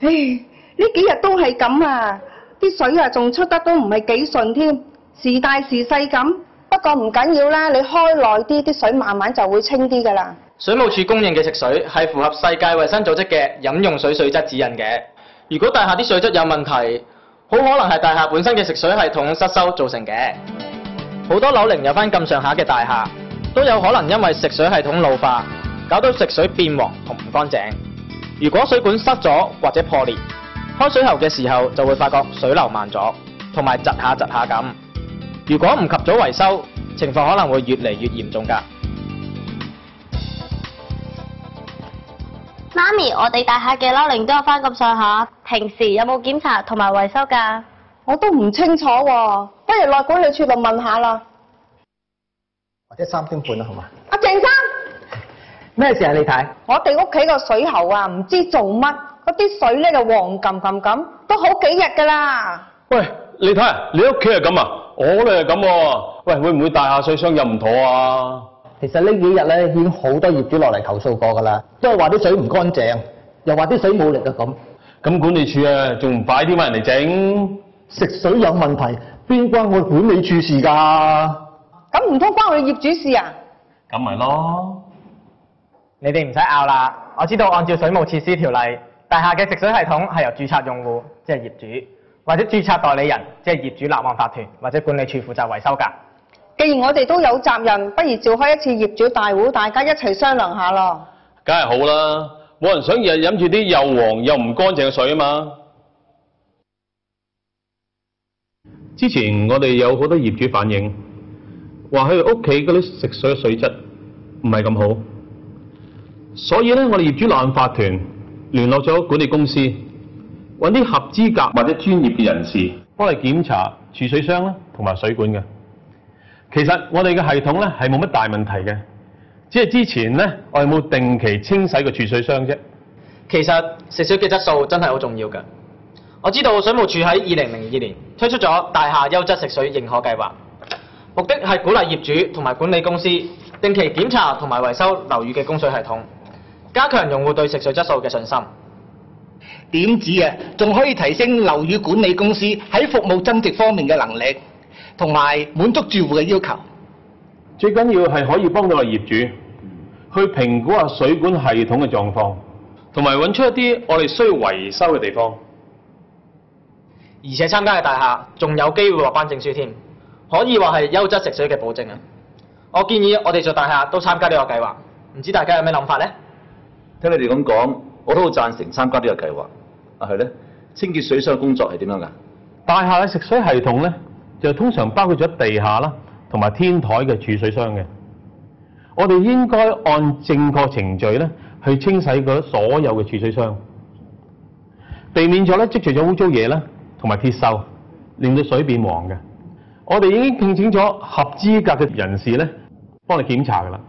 唉，呢幾日都係咁啊，啲水啊仲出得都唔係幾順添，時大時細咁。不過唔緊要啦，你開耐啲，啲水慢慢就會清啲噶啦。水務署供應嘅食水係符合世界衛生組織嘅飲用水水質指引嘅。如果大廈啲水質有問題，好可能係大廈本身嘅食水系統失修造成嘅。好多樓齡有翻咁上下嘅大廈，都有可能因為食水系統老化，搞到食水變黃同唔乾淨。如果水管塞咗或者破裂，開水喉嘅時候就會發覺水流慢咗，同埋窒下窒下咁。如果唔及早維修，情況可能會越嚟越嚴重㗎。媽咪，我哋大廈嘅樓齡都有翻咁上下，平時有冇檢查同埋維修㗎？我都唔清楚喎、不如落管理處度問下啦。或者三點半啦，好嘛？阿鄭生，咩事啊？你睇，我哋屋企個水喉啊，唔知做乜，嗰啲水咧就黃冚冚咁，都好幾日噶啦。喂，你睇下，你屋企係咁啊？我哋係咁喎。喂，會唔會大廈水箱又唔妥啊？其實呢幾日咧已經好多業主落嚟投訴過㗎啦，都係話啲水唔乾淨，又話啲水冇力啊咁。咁管理處啊，仲唔快啲揾人嚟整？食水有問題，邊關我管理處事㗎？咁唔通關我哋業主事啊？咁咪咯。你哋唔使拗啦，我知道按照水務設施條例，大廈嘅食水系統係由註冊用戶，即係業主，或者註冊代理人，即係業主立案法團或者管理處負責維修㗎。既然我哋都有責任，不如召開一次業主大會，大家一齊商量下咯。梗係好啦，冇人想日日飲住啲又黃又唔乾淨嘅水啊嘛。之前我哋有好多業主反映，話佢屋企嗰啲食水嘅水質唔係咁好，所以咧我哋業主立案法團聯絡咗管理公司，揾啲合資格或者專業嘅人士幫你檢查儲水箱啦同埋水管嘅。其實我哋嘅系統咧係冇乜大問題嘅，只係之前咧我哋冇定期清洗個儲水箱啫。其實食水嘅質素真係好重要㗎。我知道水務署喺二零零二年推出咗大廈優質食水認可計劃，目的係鼓勵業主同埋管理公司定期檢查同埋維修樓宇嘅供水系統，加強用戶對食水質素嘅信心。點止啊，仲可以提升樓宇管理公司喺服務增值方面嘅能力，同埋滿足住戶嘅要求。最緊要係可以幫到個業主去評估下水管系統嘅狀況，同埋揾出一啲我哋需要維修嘅地方。而且參加嘅大廈仲有機會獲頒證書添，可以話係優質食水嘅保證啊！我建議我哋做大廈都參加呢個計劃，唔知大家有咩諗法呢？聽你哋咁講，我都好贊成參加呢個計劃。啊係咧，清潔水箱工作係點樣㗎？大廈嘅食水系統咧，就通常包括咗地下啦，同埋天台嘅儲水箱嘅。我哋應該按正確程序咧，去清洗嗰所有嘅儲水箱，避免咗咧積聚咗污糟嘢啦，同埋鐵鏽，令到水變黃嘅。我哋已經聘請咗合資格嘅人士咧，幫你檢查㗎啦。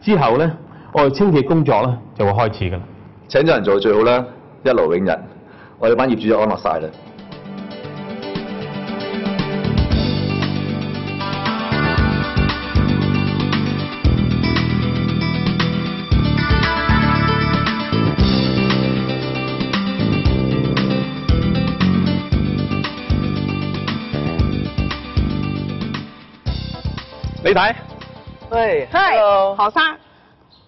之後咧，我哋清潔工作咧就會開始㗎啦。請咗人做最好啦，一勞永逸。我哋班業主就安樂晒啦。你睇，喂，係何生，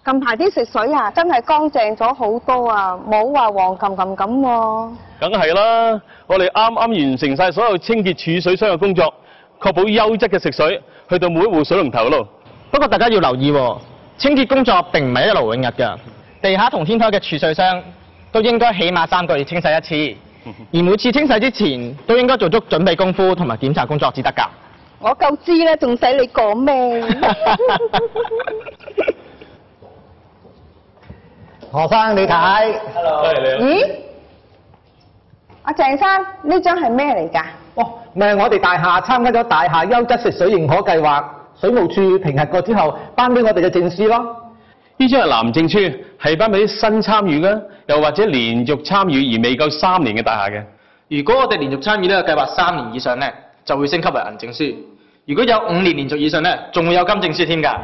近排啲食水啊，真係乾淨咗好多啊，冇話黃冚冚咁喎。梗係啦，我哋啱啱完成晒所有清潔儲水箱嘅工作，確保優質嘅食水去到每一戶水龍頭嗰度。不過大家要留意喎，清潔工作並唔係一勞永逸㗎。地下同天台嘅儲水箱都應該起碼三個月清洗一次，而每次清洗之前都應該做足準備功夫同埋檢查工作至得㗎。我夠知啦，仲使你講咩？何生你睇，Hello，係你咦？阿鄭生，呢張係咩嚟㗎？哦，咪係我哋大廈參加咗大廈優質食水認可計劃，水務處評核過之後頒俾我哋嘅證書咯。呢張係藍證書，係頒俾啲新參與嘅，又或者連續參與而未夠三年嘅大廈嘅。如果我哋連續參與呢個計劃三年以上咧，就會升級為銀證書；如果有五年連續以上咧，仲會有金證書添㗎。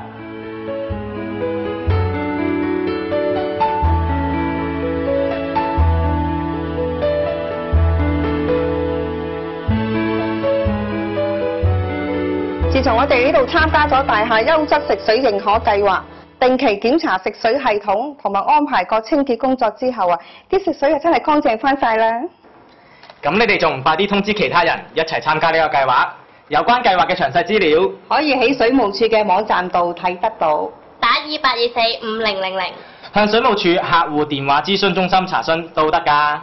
從我哋呢度參加咗大廈優質食水認可計劃，定期檢查食水系統同埋安排個清潔工作之後啊，啲食水啊真係乾淨翻晒啦！咁你哋仲唔快啲通知其他人一齊參加呢個計劃？有關計劃嘅詳細資料，可以喺水務署嘅網站度睇得到。打二八二四五零零零。向水務署客戶電話諮詢中心查詢都得㗎。